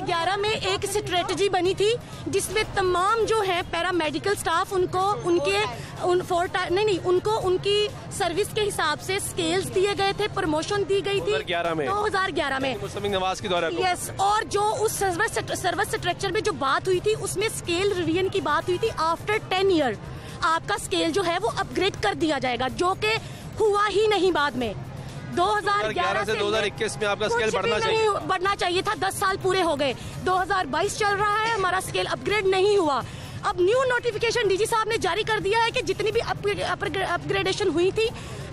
2011 में एक स्ट्रेटजी बनी थी जिसमें तमाम जो है पैरामेडिकल स्टाफ उनको उनके उन फोर नहीं नहीं उनको उनकी सर्विस के हिसाब से स्केल्स दिए गए थे प्रमोशन दी गई थी। 2011 में? 2011 में। नवाज़ के दौरान यस और जो उस सर्विस सर्विस स्ट्रक्चर में जो बात हुई थी उसमें स्केल रिविजन की बात हुई थी आफ्टर टेन ईयर आपका स्केल जो है वो अपग्रेड कर दिया जाएगा जो कि हुआ ही नहीं बाद में। 2011 से 2021 में आपका स्केल बढ़ना चाहिए। बढ़ना चाहिए था 10 साल पूरे हो गए। 2022 चल रहा है हमारा स्केल अपग्रेड नहीं हुआ। अब न्यू नोटिफिकेशन डीजी साहब ने जारी कर दिया है कि जितनी भी अपग्रेडेशन हुई थी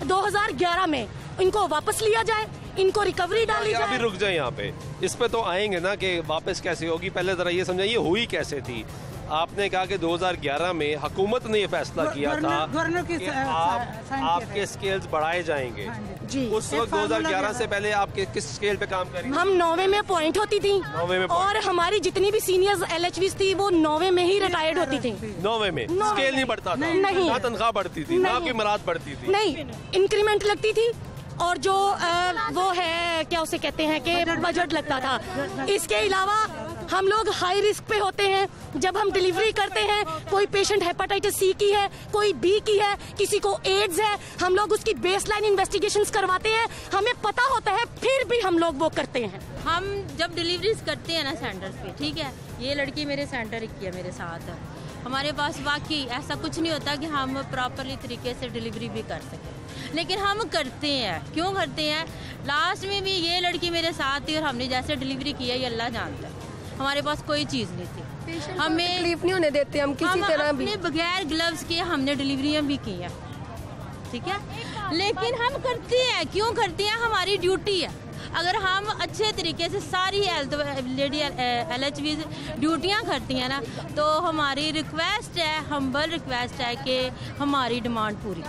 2011 में इनको वापस लिया जाए इनको रिकवरी डाली जाए। अभी रुक जाए यहाँ पे। इस पे तो आएँगे ना कि वापस कैसे होगी? पहले जरा ये समझाइए हुई कैसे थी? आपने कहा कि 2011 में हुकूमत ने ये फैसला किया था की आप आपके स्केल्स बढ़ाए जाएँगे। हाँ जी। उस वक्त फार्मूला 2011 से पहले आप कि- किस स्केल पे काम करेंगे हम नौवे में अपॉइंट होती थी। नौवे में और हमारी जितनी भी सीनियर्स एल थी वो नौवे में ही रिटायर्ड होती थी। नौवे में। स्केल नहीं बढ़ता था। नहीं। ना तनख्वाह बढ़ती थी ना नहीं। आपकी मराद बढ़ती थी। नहीं इंक्रीमेंट लगती थी। और जो वो है क्या उसे कहते हैं कि बजट लगता था। इसके अलावा हम लोग हाई रिस्क पे होते हैं। जब हम डिलीवरी करते हैं, कोई पेशेंट हेपाटाइटिस सी की है, कोई बी की है, किसी को एड्स है, हम लोग उसकी बेसलाइन इन्वेस्टिगेशन करवाते हैं। हमें पता होता है, फिर भी हम लोग वो करते हैं। हम जब डिलीवरीज करते हैं ना सेंटर्स पे, ठीक है? ये लड़की मेरे सेंटर की है, मेरे साथ। हमारे पास वाकई ऐसा कुछ नहीं होता कि हम प्रॉपरली तरीके से डिलीवरी भी कर सकें। लेकिन हम करते हैं। क्यों करते हैं? लास्ट में भी ये लड़की मेरे साथ थी और हमने जैसे डिलीवरी की है ये अल्लाह जानता है। हमारे पास कोई चीज़ नहीं थी। हमें तकलीफ़ नहीं होने देते हम किसी हम तरह भी। बगैर ग्लव्स के हमने डिलीवरियाँ भी की हैं। ठीक है? लेकिन हम करते हैं क्यों करते हैं? हमारी ड्यूटी है। अगर हम अच्छे तरीके से सारी health lady L H V ड्यूटियाँ करती हैं ना तो हमारी रिक्वेस्ट है हम्बल रिक्वेस्ट है कि हमारी डिमांड पूरी की